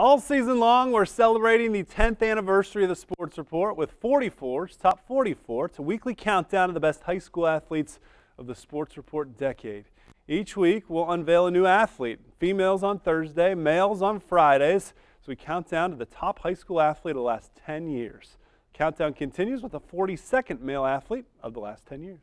All season long, we're celebrating the 10th anniversary of the Sports Report with 44's Top 44. It's a weekly countdown of the best high school athletes of the Sports Report decade. Each week, we'll unveil a new athlete. Females on Thursday, males on Fridays. So we count down to the top high school athlete of the last 10 years. Countdown continues with the 42nd male athlete of the last 10 years.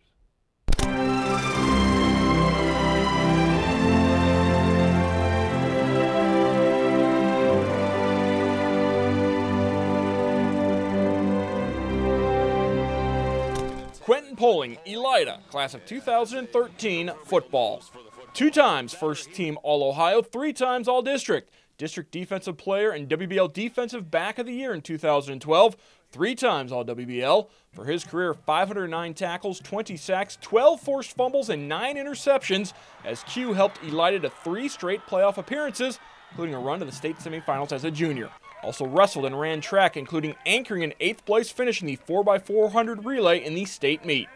Quentin Poling, Elida, class of 2013 football. Two times first team All Ohio, three times All District. District Defensive Player and WBL Defensive Back of the Year in 2012, three times All WBL. For his career, 509 tackles, 20 sacks, 12 forced fumbles, and 9 interceptions as Q helped Elida to three straight playoff appearances, including a run to the state semifinals as a junior. Also wrestled and ran track, including anchoring an eighth place finish in the 4x400 relay in the state meet.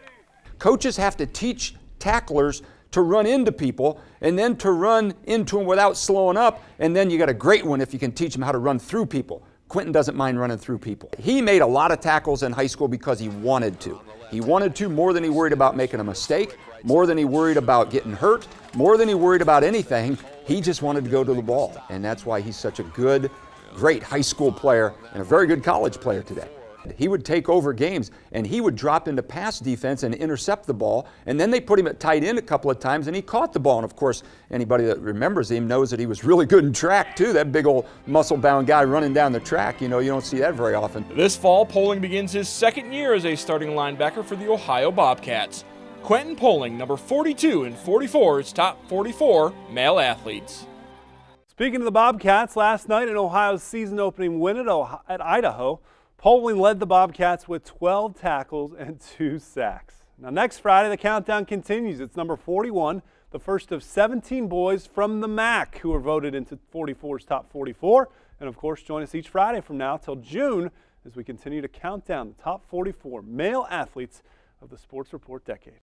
Coaches have to teach tacklers to run into people and then to run into them without slowing up, and then you got a great one if you can teach them how to run through people. Quentin doesn't mind running through people. He made a lot of tackles in high school because he wanted to. He wanted to more than he worried about making a mistake, more than he worried about getting hurt, more than he worried about anything. He just wanted to go to the ball, and that's why he's such a good great high school player and a very good college player today. He would take over games and he would drop into pass defense and intercept the ball. And then they put him at tight end a couple of times and he caught the ball. And of course, anybody that remembers him knows that he was really good in track too. That big old muscle bound guy running down the track. You know, you don't see that very often. This fall, Poling begins his second year as a starting linebacker for the Ohio Bobcats. Quentin Poling, number 42 and 44's top 44 male athletes. Speaking of the Bobcats, last night in Ohio's season opening win at, Ohio, at Idaho, Poling led the Bobcats with 12 tackles and two sacks. Now, next Friday, the countdown continues. It's number 41, the first of 17 boys from the MAC who are voted into 44's top 44. And of course, join us each Friday from now till June as we continue to count down the top 44 male athletes of the Sports Report decade.